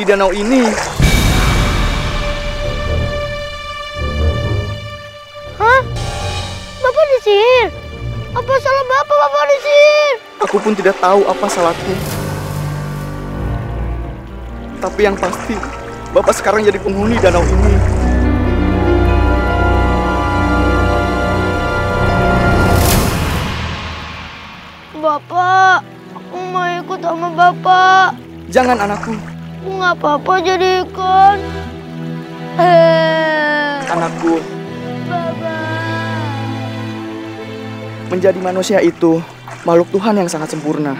di danau ini. Hah? Bapak disihir? Apa salah Bapak Bapak disihir? Aku pun tidak tahu apa salahku. Tapi yang pasti, Bapak sekarang jadi penghuni danau ini. Bapak, aku mau ikut sama Bapak. Jangan anakku, Aku nggak apa-apa jadi ikan. Eh, anakku, Bapak. menjadi manusia itu makhluk Tuhan yang sangat sempurna.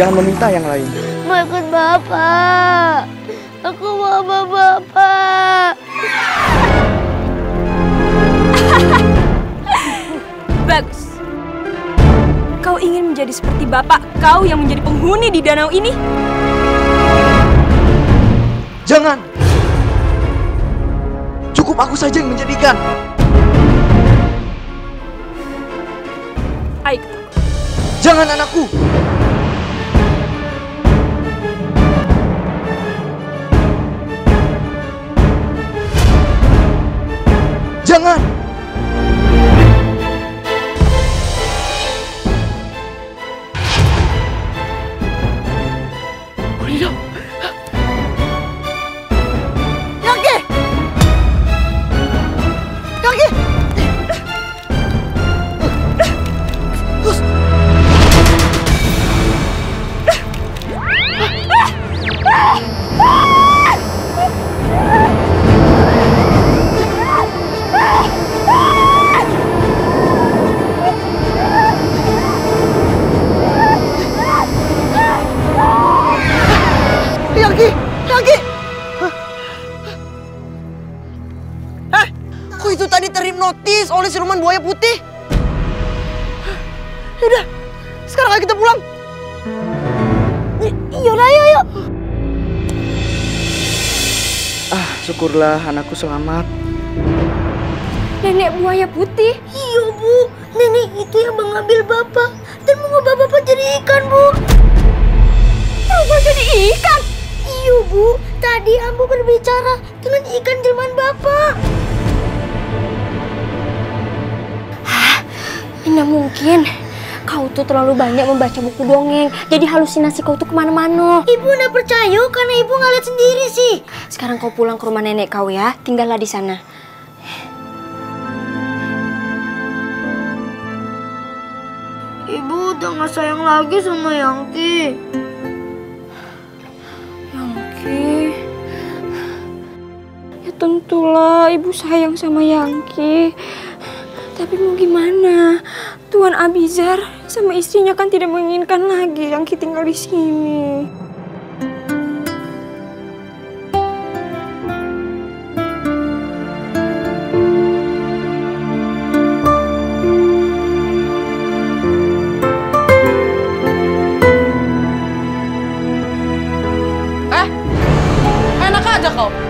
Jangan meminta yang lain. Mau ikut Bapak. Aku mau Bapak. Menjadi seperti bapak kau yang menjadi penghuni di danau ini? Jangan. Cukup aku saja yang menjadikan. Ayo, Jangan anakku. Jangan. 不要 itu tadi terhipnotis oleh siluman buaya putih? Yaudah, sekarang ayo kita pulang. Yaudah, ayo, ayo. Ah, syukurlah anakku selamat. nenek buaya putih. Iya, Bu. Nenek itu yang mengambil Bapak dan mengubah Bapak jadi ikan, Bu. Berubah jadi ikan. Iya, Bu. Tadi Ambo berbicara dengan ikan jelmaan Bapak. Tidak mungkin. Kau tuh terlalu banyak membaca buku dongeng. Jadi halusinasi kau tuh ke mana-mana. Ibu nggak percaya karena Ibu nggak lihat sendiri sih. Sekarang kau pulang ke rumah nenek kau ya. Tinggallah di sana. Ibu udah nggak sayang lagi sama Yangki. Yangki. Ya tentulah ibu sayang sama Yangki. Tapi mau gimana? Tuan Abizar sama istrinya kan tidak menginginkan lagi yang kita tinggal di sini. Eh, enak aja kau.